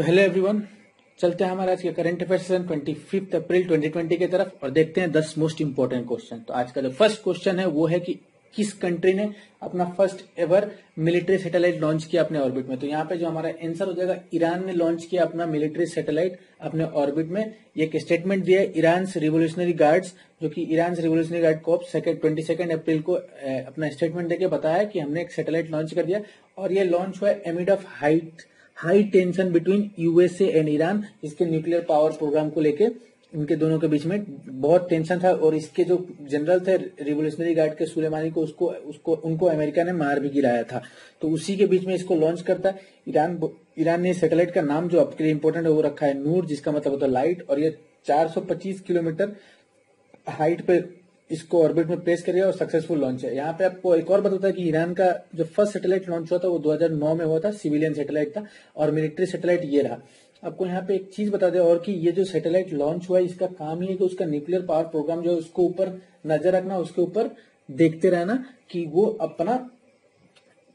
तो hello everyone चलते हैं हमारे आज के current affair session twenty fifth April 2020 की तरफ़ और देखते हैं दस मोस्ट इंपोर्टेंट क्वेश्चन तो आज का जो फ़र्स्ट क्वेश्चन है वो है कि किस कंट्री ने अपना first ever military satellite launch किया अपने ऑर्बिट में? तो यहाँ पे जो हमारा आंसर हो जाएगा ईरान ने लॉन्च किया अपना मिलिट्री सैटेलाइट अपने ऑर्बिट में। एक स्टेटमेंट दिया है ईरान रिवोल्यूशनरी गार्ड्स जो कि ईरान रिवोल्यूशनरी गार्ड को सेकेंड ट्वेंटी सेकेंड अप्रैल को अपना स्टेटमेंट देके बताया कि हमने एक सैटेलाइट लॉन्च कर दिया और ये लॉन्च हुआ amid of height high tension between USA and Iran इसके न्यूक्लियर पावर प्रोग्राम को लेके इनके दोनों के बीच में बहुत टेंशन था और इसके जो जनरल थे रिवोल्यूशनरी गार्ड के सुलेमानी को उसको उसको, उनको अमेरिका ने मार भी गिराया था। तो उसी के बीच में इसको लॉन्च करता ईरान ईरान ने सैटेलाइट का नाम जो आपके लिए इम्पोर्टेंट है वो रखा है नूर जिसका मतलब होता है लाइट और ये 425 किलोमीटर हाइट पे इसको ऑर्बिट में प्लेस करिए और सक्सेसफुल लॉन्च है। यहाँ पे आपको एक और बताता है कि ईरान का जो फ़र्स्ट सैटेलाइट लॉन्च हुआ था, वो 2009 में हुआ था सिविलियन सैटेलाइट था और मिलिट्री सैटेलाइट ये रहा। आपको यहाँ पे एक चीज़ बता दें और कि ये जो सैटेलाइट लॉन्च हुआ है इसका काम ही है कि उसका न्यूक्लियर पावर प्रोग्राम जो है, उसको ऊपर नज़र रखना, उसके ऊपर देखते रहना कि वो अपना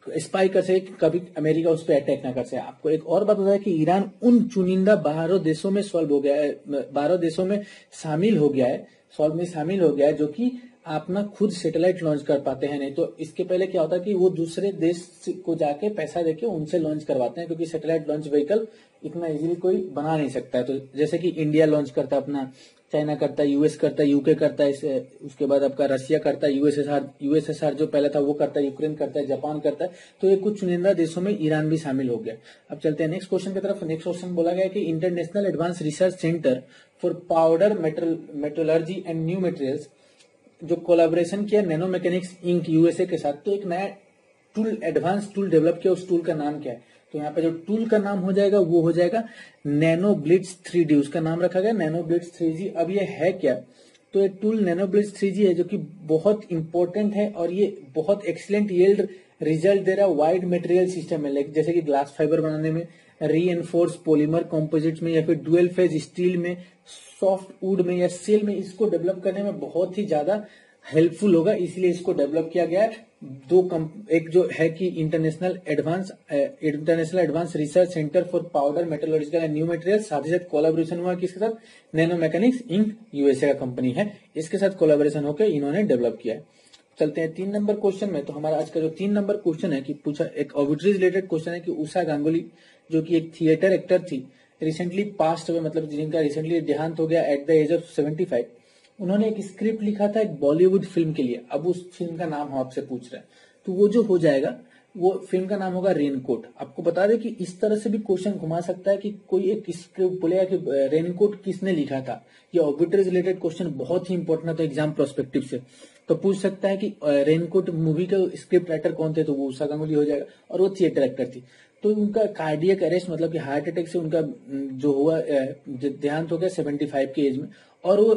स्पाई कर सके कभी अमेरिका उस पर अटैक ना कर सके। आपको एक और बात है कि ईरान उन चुनिंदा बारह देशों में सॉल्व हो गया है, बारह देशों में शामिल हो गया है सॉल्व में शामिल हो गया है जो कि अपना खुद सेटेलाइट लॉन्च कर पाते हैं। नहीं तो इसके पहले क्या होता है कि वो दूसरे देश को जाके पैसा देके उनसे लॉन्च करवाते हैं, क्योंकि सैटेलाइट लॉन्च व्हीकल इतना इजीली कोई बना नहीं सकता है। तो जैसे कि इंडिया लॉन्च करता है अपना चाइना करता है, यूएस करता है, यूके करता है उसके बाद आपका रशिया करता है, यूएसएसआर यूएसएसआर जो पहले था वो करता है, यूक्रेन करता है, जापान करता है तो ये कुछ चुनिंदा देशों में ईरान भी शामिल हो गया। अब चलते हैं नेक्स्ट क्वेश्चन की तरफ़। नेक्स्ट क्वेश्चन बोला गया कि International Advance Research Centre for Powder Metrology and New Materials जो कोलाबोरेशन किया नैनो मैकेनिक्स इंक यूएसए के साथ तो एक नया टूल एडवांस टूल डेवलप किया, उस टूल का नाम क्या है? तो यहाँ पे जो टूल का नाम हो जाएगा, वो हो जाएगा नैनो ब्लिट्स थ्री डी उसका नाम रखा गया नैनो ब्लिट्स थ्री जी अब ये है क्या? तो ये tool nano blitz three G है, जो कि बहुत इंपॉर्टेंट है और ये बहुत एक्सीलेंट येल्ड रिज़ल्ट दे रहा है वाइड मटेरियल सिस्टम है जैसे कि ग्लास फाइबर बनाने में री एनफोर्स पोलिमर कॉम्पोजिट में या फिर डुअल फ़ेज़ स्टील में सॉफ्ट वुड में या सेल में, इसको डेवलप करने में बहुत ही ज़्यादा हेल्पफुल होगा, इसलिए इसको डेवलप किया गया है। दो कम, एक जो है कि international advance international advance research centre for powder metallurgical and new material साथ ही साथ कोलाबोरेशन हुआ किसके साथ? नैनो मैकेनिक्स इंक यूएसए का कंपनी है। इसके साथ कोलाबोरेशन होकर इन्होंने डेवलप किया है। चलते हैं तीन नंबर क्वेश्चन में। तो हमारा आज का जो तीन नंबर क्वेश्चन है कि पूछा एक ऑबिट्री रिलेटेड क्वेश्चन है कि उषा गांगुली जो कि एक थिएटर एक्टर थी रिसेंटली पास्ट हुए मतलब जिनका रिसेंटली देहांत हो गया at the age of seventy five उन्होंने एक स्क्रिप्ट लिखा था एक बॉलीवुड फ़िल्म के लिए। अब उस फ़िल्म का नाम हम आपसे पूछ रहे हैं। तो वो जो हो जाएगा, वो फ़िल्म का नाम होगा रेनकोट आपको बता दें कि इस तरह से भी क्वेश्चन घुमा सकता है कि कोई एक स्क्रिप्ट बोलेगा कि रेनकोट किसने लिखा था? ये ऑर्बिटर रिलेटेड क्वेश्चन बहुत ही इंपॉर्टेंट है तो एग्ज़ाम प्रोस्पेक्टिव से। तो पूछ सकता है कि रेनकोट मूवी का स्क्रिप्ट राइटर कौन थे? तो वो उषा गांगुली हो जाएगा और वो थिएटर एक्टर थी। तो उनका कार्डियक अरेस्ट मतलब कि हार्ट अटैक से उनका जो हुआ देहांत हो गया सेवेंटी फाइव की एज में। और वो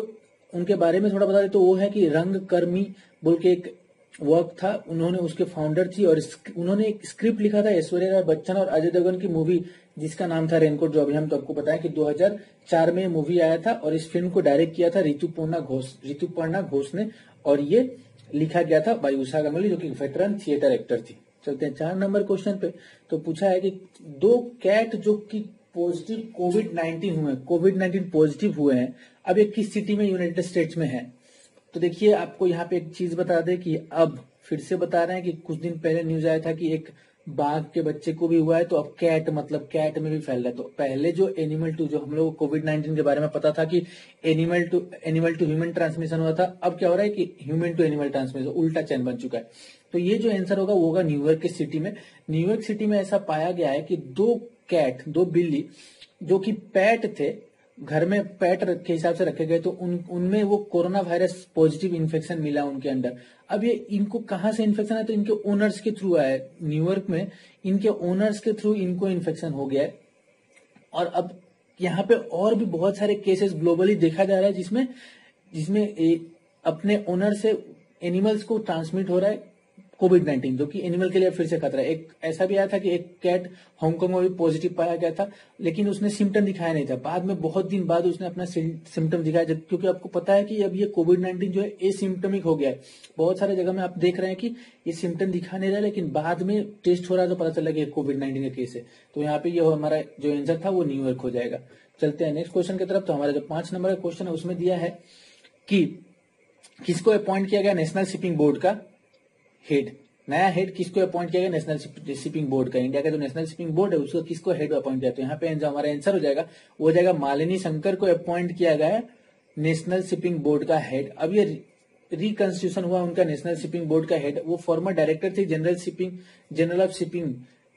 उनके बारे में थोड़ा बता दे तो वो है कि रंग कर्मी बोल के एक वर्क था, उन्होंने उसके फाउंडर थी और उन्होंने एक स्क्रिप्ट लिखा था, ऐश्वर्या राय बच्चन और अजय देवगन की मूवी जिसका नाम था रेनकोट जो अभी हम तो आपको बताया कि 2004 में मूवी आया था और इस फ़िल्म को डायरेक्ट किया था ऋतुपर्णा घोष ऋतुपर्णा घोष ने और ये लिखा गया था बाई उषा गंगली, जो कि वेटरन थिएटर एक्टर थी। चलते हैं चार नंबर क्वेश्चन पे। तो पूछा है कि दो कैट जो कि पॉजिटिव कोविड नाइन्टीन हुए कोविड नाइन्टीन पॉजिटिव हुए हैं, अब ये किस सिटी में यूनाइटेड स्टेट्स में है? तो देखिए, आपको यहाँ पे एक चीज़ बता दे कि अब फिर से बता रहे हैं कि कुछ दिन पहले न्यूज़ आया था कि एक बाघ के बच्चे को भी हुआ है तो अब कैट मतलब कैट में भी फैल रहा है। तो पहले जो एनिमल टू जो हम लोग कोविड नाइन्टीन के बारे में पता था कि animal to animal to human transmission हुआ था, अब क्या हो रहा है कि ह्यूमन टू एनिमल ट्रांसमिशन उल्टा चैन बन चुका है। तो ये जो आंसर होगा, वो होगा न्यूयॉर्क के सिटी में। न्यूयॉर्क सिटी में ऐसा पाया गया है कि दो कैट, दो बिल्ली, जो कि पैट थे, घर में पैट के हिसाब से रखे गए तो उन, उनमें वो कोरोना वायरस पॉजिटिव इन्फेक्शन मिला उनके अंदर। अब ये इनको कहाँ से इन्फेक्शन है तो इनके ओनर्स के थ्रू आया न्यूयॉर्क में इनके ओनर्स के थ्रू इनको इन्फेक्शन हो गया है। और अब यहाँ पे और भी बहुत सारे केसेस ग्लोबली देखा जा रहा है, जिसमें जिसमें अपने ओनर से एनिमल्स को ट्रांसमिट हो रहा है। कोविड नाइन्टीन, जो कि एनिमल के लिए फिर से खतरा एक, ऐसा भी आया था कि एक कैट हांगकांग में भी पॉजिटिव पाया गया था, लेकिन उसने सिम्टम दिखाया नहीं था। बाद में, बहुत दिन बाद उसने अपना सिम्टम दिखाया क्योंकि आपको पता है कि अब ये कोविड नाइन्टीन जो है ए सिम्टमिक हो गया है। बहुत सारे जगह में आप देख रहे हैं कि ये सिम्टम दिखा नहीं रहा, लेकिन बाद में टेस्ट हो रहा तो पता चला कि कोविड नाइन्टीन का केस है। तो यहाँ पे ये हमारा जो एंसर था, वो न्यूयॉर्क हो जाएगा। चलते हैं नेक्स्ट क्वेश्चन की तरफ़। तो हमारा जो पाँच नंबर का क्वेश्चन है, उसमें दिया है कि किसको अपॉइंट किया गया नेशनल शिपिंग बोर्ड का? हेड नया हेड किसको अपॉइंट किया गया? नेशनल शिपिंग बोर्ड का। इंडिया का जो नेशनल शिपिंग बोर्ड है, उसको किसको हेड अपॉइंट किया? तो यहाँ पे जो हमारा आंसर हो जाएगा, वो हो जाएगा मालिनी शंकर को अपॉइंट किया गया नेशनल शिपिंग बोर्ड का हेड अब ये रिकंस्टिट्यूशन हुआ उनका नेशनल शिपिंग बोर्ड का हेड वो फॉर्मर डायरेक्टर थी general shipping general of shipping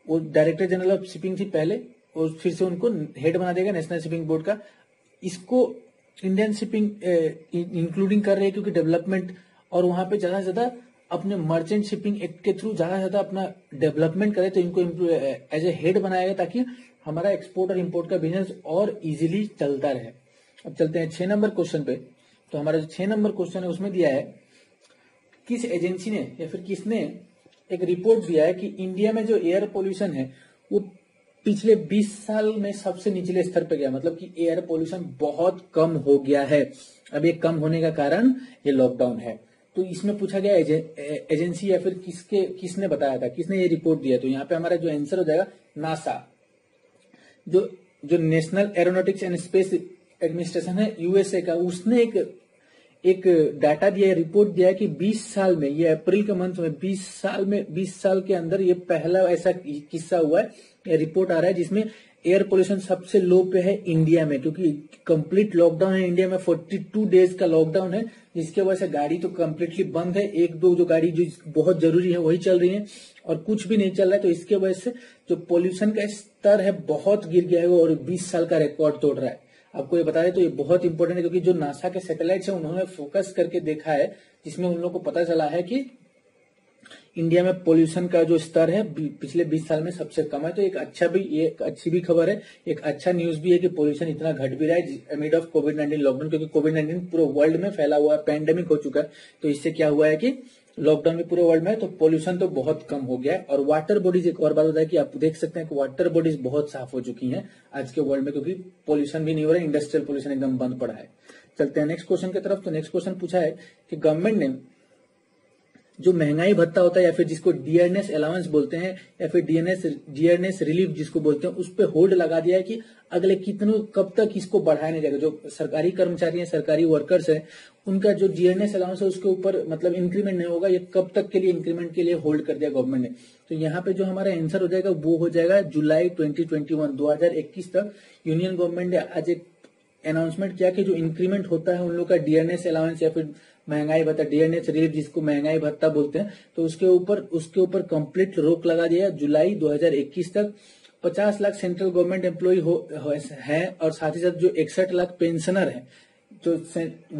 वो डायरेक्टर जनरल ऑफ़ शिपिंग थी पहले, और फिर से उनको हेड बना देगा नेशनल शिपिंग बोर्ड का। इसको इंडियन शिपिंग इंक्लूडिंग कर रहे हैं क्योंकि डेवलपमेंट और वहाँ पे ज़्यादा से ज़्यादा अपने मर्चेंट शिपिंग एक्ट के थ्रू ज़्यादा से ज़्यादा अपना डेवलपमेंट करे तो इनको एज ए हेड बनाया गया ताकि हमारा एक्सपोर्ट और इम्पोर्ट का बिज़नेस और इजीली चलता रहे। अब चलते हैं छह नंबर क्वेश्चन पे। तो हमारा जो छह नंबर क्वेश्चन है, उसमें दिया है, किस एजेंसी ने या फिर किसने एक रिपोर्ट दिया है कि इंडिया में जो एयर पोल्यूशन है, वो पिछले 20 साल में सबसे निचले स्तर पर गया। मतलब कि एयर पोल्यूशन बहुत कम हो गया है। अब ये कम होने का कारण ये लॉकडाउन है। तो इसमें पूछा गया एजे, एजेंसी या फिर किसके किसने बताया था? किसने ये रिपोर्ट दिया? तो यहाँ पे हमारा जो आंसर हो जाएगा नासा जो जो national aeronautics and space administration है यूएसए का उसने एक एक डाटा दिया रिपोर्ट दिया कि 20 साल में ये अप्रैल के मंथ में 20 साल में 20 साल के अंदर ये पहला ऐसा किस्सा हुआ है रिपोर्ट आ रहा है जिसमें एयर पोल्यूशन सबसे लो पे है इंडिया में, क्योंकि कंप्लीट लॉकडाउन है इंडिया में 42 डेज़ का लॉकडाउन है, जिसके वजह से गाड़ी तो कम्प्लीटली बंद है। एक दो जो गाड़ी जो बहुत ज़रूरी है, वही चल रही है, और कुछ भी नहीं चल रहा है तो इसके वजह से जो पोल्यूशन का स्तर है बहुत गिर गया है, और 20 साल का रिकॉर्ड तोड़ रहा है। आपको ये बता दें तो ये बहुत इंपॉर्टेंट है, क्योंकि जो नासा के सैटेलाइट है, उन्होंने फोकस करके देखा है, जिसमें उन लोगों को पता चला है कि इंडिया में पोल्यूशन का जो स्तर है पिछले 20 साल में सबसे कम है तो एक अच्छा भी, ये एक अच्छी भी खबर है। एक अच्छा न्यूज़ भी है कि पोल्यूशन इतना घट भी रहा है amid of covid nineteen lockdown क्योंकि कोविड नाइन्टीन पूरे वर्ल्ड में फैला हुआ है पैंडेमिक हो चुका है। तो इससे क्या हुआ है कि लॉकडाउन में पूरे वर्ल्ड में तो पोल्यूशन तो बहुत कम हो गया है। और वाटर बॉडीज एक और बात है कि आप देख सकते हैं कि वाटर बॉडीज बहुत साफ़ हो चुकी हैं आज के वर्ल्ड में, क्योंकि पोल्यूशन भी नहीं हो रहा है इंडस्ट्रियल पोल्यूशन एकदम बंद पड़ा है। चलते हैं नेक्स्ट क्वेश्चन की तरफ़। तो नेक्स्ट क्वेश्चन पूछा है कि गवर्नमेंट ने जो महँगाई भत्ता होता है या फिर जिसको डीआरनेस अलाउंस बोलते हैं, या फिर डीएनएस डीआरनेस रिलीफ जिसको बोलते हैं, उस पर होल्ड लगा दिया है कि अगले कितनों, कब तक इसको बढ़ाया नहीं जाएगा। जो सरकारी कर्मचारी हैं, सरकारी वर्कर्स हैं, उनका जो डीएनएस अलाउंस है, उसके ऊपर मतलब इंक्रीमेंट नहीं होगा, ये कब तक के लिए इंक्रीमेंट के लिए होल्ड कर दिया गवर्नमेंट ने। तो यहाँ पे जो हमारा आंसर हो जाएगा, वो हो जाएगा जुलाई ट्वेंटी ट्वेंटी वन दो हज़ार इक्कीस तक यूनियन गवर्नमेंट ने आज एक अनाउंसमेंट किया कि जो इंक्रीमेंट होता है उन लोग का डीएनएस अलाउंस या फिर महँगाई भत्ता डीएनएच रिलीफ जिसको महँगाई भत्ता बोलते हैं तो उसके ऊपर उसके ऊपर कंप्लीट रोक लगा दिया जुलाई 2021 तक। 50 लाख सेंट्रल गवर्नमेंट एम्प्लॉय है और साथ ही साथ जो इकसठ लाख पेंशनर है, जो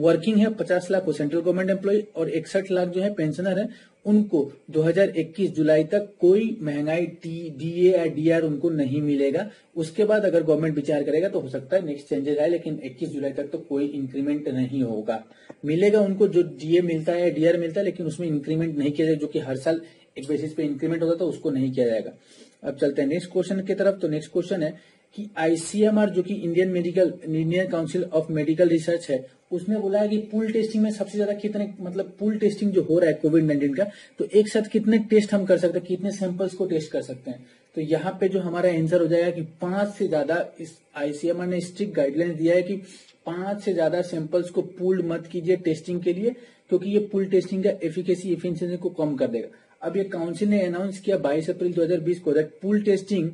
वर्किंग है 50 लाख वो सेंट्रल गवर्नमेंट एम्प्लॉय और इकसठ लाख जो है पेंशनर है उनको 2021 जुलाई तक कोई महँगाई टी ए या डीआर उनको नहीं मिलेगा। उसके बाद अगर गवर्नमेंट विचार करेगा तो हो सकता है नेक्स्ट चेंजेस आए, लेकिन 21 जुलाई तक तो कोई इंक्रीमेंट नहीं होगा। मिलेगा उनको जो डीए मिलता है डीआर मिलता है, लेकिन उसमें इंक्रीमेंट नहीं किया जाएगा जो कि हर साल एक बेसिस पे इंक्रीमेंट होता था उसको नहीं किया जाएगा। अब चलते हैं नेक्स्ट क्वेश्चन की तरफ़ तो नेक्स्ट क्वेश्चन है कि आईसीएमआर जो कि Indian medical Indian council of medical research है उसने बोला है कि पुल टेस्टिंग में सबसे ज़्यादा कितने मतलब पुल टेस्टिंग जो हो रहा है कोविड नाइन्टीन का तो एक साथ कितने टेस्ट हम कर सकते हैं, कितने सैंपल्स को टेस्ट कर सकते हैं। तो यहाँ पे जो हमारा आंसर हो जाएगा कि पाँच से ज़्यादा इस आईसीएमआर ने स्ट्रिक्ट गाइडलाइन दिया है कि पाँच से ज़्यादा सैंपल्स को पुल मत कीजिए टेस्टिंग के लिए, क्योंकि ये पुल टेस्टिंग का एफिकेसी एफिशिएंसी को कम कर देगा। अब ये काउंसिल ने अनाउंस किया 22 अप्रैल 2020 को दैट पुल टेस्टिंग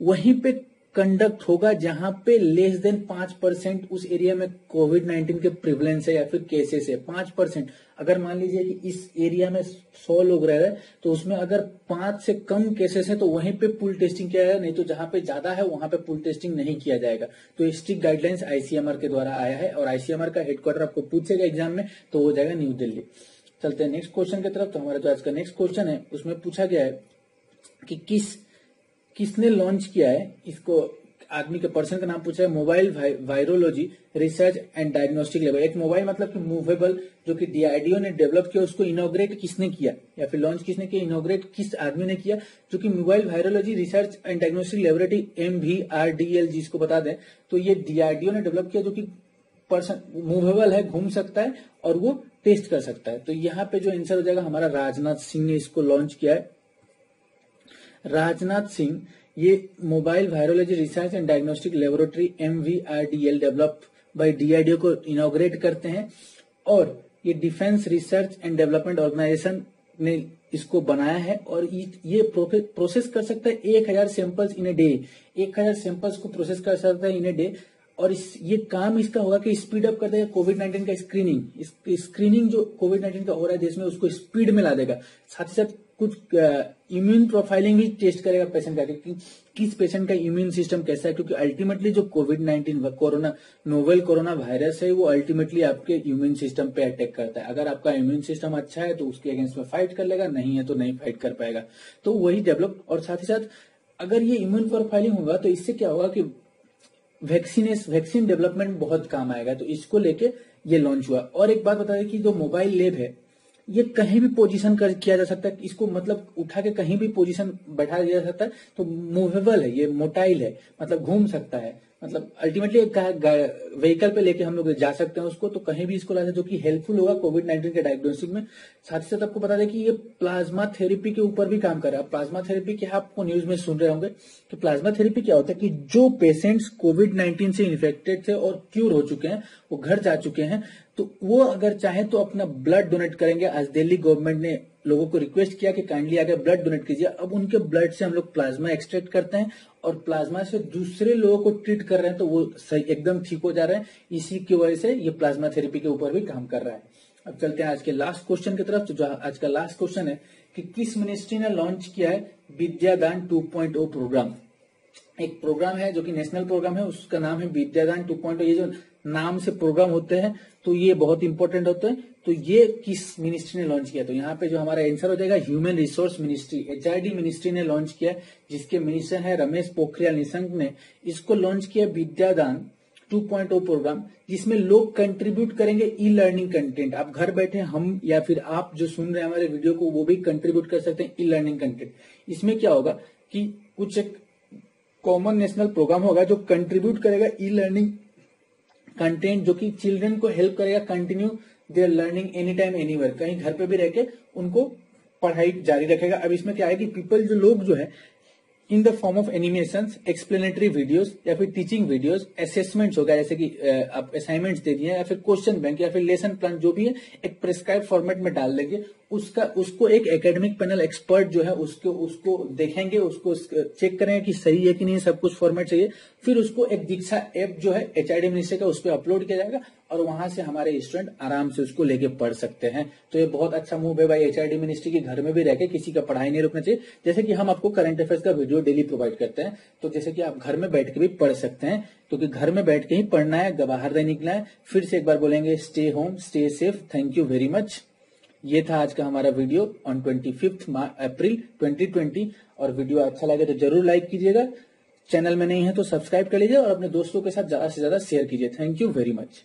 वहीं पे कंडक्ट होगा जहाँ पे लेस देन पाँच परसेंट उस एरिया में कोविड नाइन्टीन के प्रिवलेंस है या फिर केसेस है। पाँच परसेंट। अगर मान लीजिए कि इस एरिया में सौ लोग रह रहे हैं तो उसमें अगर पाँच से कम केसेस है तो वहीं पे पुल टेस्टिंग किया जाएगा, नहीं तो जहाँ पे ज़्यादा है, वहाँ पे पुल टेस्टिंग नहीं किया जाएगा। तो स्ट्रिक्ट गाइडलाइंस आईसीएमआर के द्वारा आया है और आईसीएमआर का हेडक्वार्टर आपको पूछेगा एग्ज़ाम में तो हो जाएगा न्यू दिल्ली चलते हैं नेक्स्ट क्वेश्चन की तरफ़। तो हमारा जो आज का नेक्स्ट क्वेश्चन है, उसमें पूछा गया है कि किस किसने लॉन्च किया है, इसको आदमी के पर्सन का नाम पूछा है mobile virology research and diagnostic level एक मोबाइल मतलब कि मूवेबल जो कि डीआईडीओ ने डेवलप किया, उसको इनोग्रेट किसने किया? या फिर लॉन्च किसने किया इनोग्रेट किस आदमी ने किया? जो कि mobile virology research and diagnostic laboratory M V R D L जिसको बता दें तो ये डीआरडीओ ने डेवलप किया जो कि पर्सन मूवेबल है, घूम सकता है और वो टेस्ट कर सकता है। तो यहाँ पे जो आंसर हो जाएगा, हमारा राजनाथ सिंह ने इसको लॉन्च किया है। राजनाथ सिंह, ये mobile virology research and diagnostic laboratory M V R D L develop by DRDO को इनोग्रेट करते हैं और ये defence research and development organisation ने इसको बनाया है और ये प्रोसेस कर सकता है एक हज़ार सैंपल्स इन ए डे एक हज़ार सैंपल्स को प्रोसेस कर सकता है इन ए डे और इस, ये काम इसका होगा कि स्पीड अप कर देगा कोविड नाइन्टीन का स्क्रीनिंग स्क्रीनिंग जो कोविड नाइन्टीन का हो रहा है देश में, उसको स्पीड में ला देगा। साथ ही साथ कुछ इम्यून प्रोफाइलिंग भी टेस्ट करेगा पेशेंट का कि किस पेशेंट का इम्यून सिस्टम कैसा है। क्योंकि अल्टीमेटली जो covid nineteen corona novel corona virus है, वो अल्टीमेटली आपके इम्यून सिस्टम पे अटैक करता है। अगर आपका इम्यून सिस्टम अच्छा है तो उसके अगेंस्ट में फाइट कर लेगा, नहीं है तो नहीं फाइट कर पाएगा। तो वही डेवलप और साथ ही साथ अगर ये इम्यून प्रोफाइलिंग होगा तो इससे क्या होगा कि वैक्सीन वैक्सीन डेवलपमेंट बहुत काम आएगा तो इसको लेके ये लॉन्च हुआ। और एक बात बता दें कि जो मोबाइल लेब है, ये कहीं भी पोजीशन कर, किया जा सकता है? इसको मतलब उठा के कहीं भी पोजीशन बैठा दिया जा सकता है? तो मूवेबल है, ये मोटाइल है मतलब घूम सकता है। मतलब अल्टीमेटली एक व्हीकल पे लेके हम लोग जा सकते हैं उसको तो कहीं भी इसको ला जो कि हेल्पफुल होगा कोविड नाइन्टीन के डायग्नोस्टिक में। साथ ही साथ आपको बता दें कि ये प्लाज्मा थेरेपी के ऊपर भी काम कर रहा है। प्लाज्मा थेरेपी क्या आपको न्यूज़ में सुन रहे होंगे? कि प्लाज्मा थेरेपी क्या होता है कि जो पेशेंट्स कोविड नाइन्टीन से इन्फेक्टेड थे और क्यूर हो चुके हैं, वो घर जा चुके हैं तो वो अगर चाहे तो अपना ब्लड डोनेट करेंगे। आज दिल्ली गवर्नमेंट ने लोगों को रिक्वेस्ट किया कि काइंडली आगे ब्लड डोनेट कीजिए। अब उनके ब्लड से हम लोग प्लाज्मा एक्सट्रैक्ट करते हैं और प्लाज्मा से दूसरे लोगों को ट्रीट कर रहे हैं तो वो सही एकदम ठीक हो जा रहे हैं। इसी की वजह से ये प्लाज्मा थेरेपी के ऊपर भी काम कर रहा है। अब चलते हैं आज के लास्ट क्वेश्चन की तरफ़, जो आज का लास्ट क्वेश्चन है कि किस मिनिस्ट्री ने लॉन्च किया है विद्यादान 2.0 प्रोग्राम एक प्रोग्राम है जो कि नेशनल प्रोग्राम है, उसका नाम है विद्यादान 2.0 ये जो नाम से प्रोग्राम होते हैं तो ये बहुत इंपॉर्टेंट होते हैं। तो ये किस मिनिस्ट्री ने लॉन्च किया? तो यहाँ पे जो हमारा आंसर हो जाएगा human resource ministry HRD ministry ने लॉन्च किया, जिसके मिनिस्टर है रमेश पोखरियाल निशंक ने। इसको लॉन्च किया विद्यादान 2.0 प्रोग्राम जिसमें लोग कंट्रीब्यूट करेंगे ई लर्निंग कंटेंट आप घर बैठे हम या फिर आप जो सुन रहे हैं हमारे वीडियो को, वो भी कंट्रीब्यूट कर सकते हैं ई लर्निंग कंटेंट इसमें क्या होगा कि कुछ एक कॉमन नेशनल प्रोग्राम होगा जो कंट्रीब्यूट करेगा ई लर्निंग कंटेंट जो कि चिल्ड्रन को हेल्प करेगा continue their learning any time any work कहीं घर पे भी रह के उनको पढ़ाई जारी रखेगा। अब इसमें क्या है कि पीपल जो लोग जो है in the form of animation explanatory videos या फिर टीचिंग वीडियोस असेसमेंट्स होगा जैसे कि आप असाइनमेंट्स दे दिए या फिर क्वेश्चन बैंक या फिर लेसन प्लान जो भी है, एक प्रिस्क्राइब फॉर्मेट में डाल देंगे। उसका, उसको एक एकेडमिक पैनल एक्सपर्ट जो है, उसको उसको देखेंगे, उसको चेक करेंगे कि सही है कि नहीं, सब कुछ फॉर्मेट चाहिए फिर उसको एक दीक्षा ऐप जो है एच आई डी मिनिस्टर का, उस पर अपलोड किया जाएगा। और वहाँ से हमारे स्टूडेंट आराम से उसको लेके पढ़ सकते हैं। तो ये बहुत अच्छा मूव है भाई एच मिनिस्ट्री के घर में भी रहकर किसी का पढ़ाई नहीं रुकना चाहिए। जैसे कि हम आपको करंट अफेयर्स का वीडियो डेली प्रोवाइड करते हैं। तो जैसे कि आप घर में बैठ के भी पढ़ सकते हैं। क्योंकि तो घर में बैठ के ही पढ़ना है बाहर नहीं निकला है। फिर से एक बार बोलेंगे stay home stay safe thank you very much ये था आज का हमारा video on twenty fifth April 2020 और वीडियो अच्छा लगे तो ज़रूर लाइक कीजिएगा। चैनल में नहीं है तो सब्सक्राइब कर लीजिए और अपने दोस्तों के साथ ज़्यादा से ज़्यादा शेयर कीजिए। Thank you very much